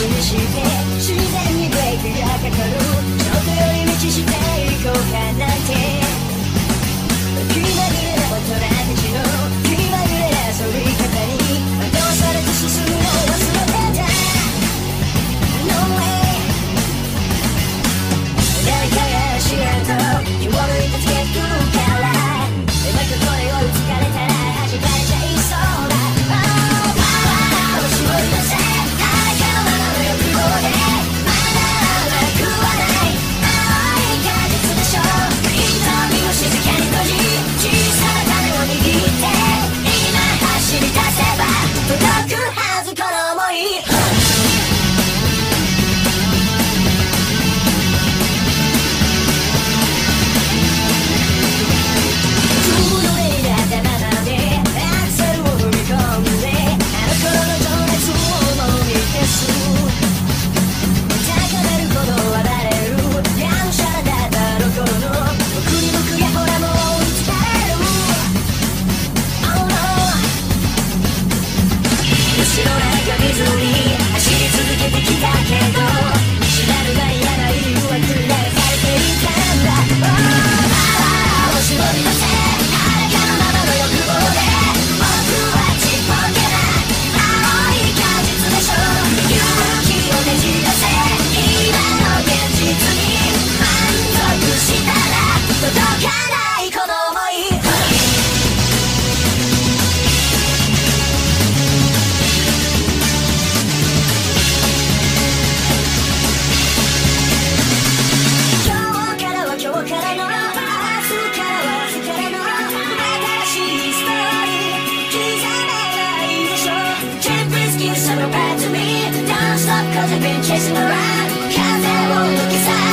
示して自然にブレイクがかかる。ちょっと寄り道して。me at the dance stop Cause I've been chasing around won't look inside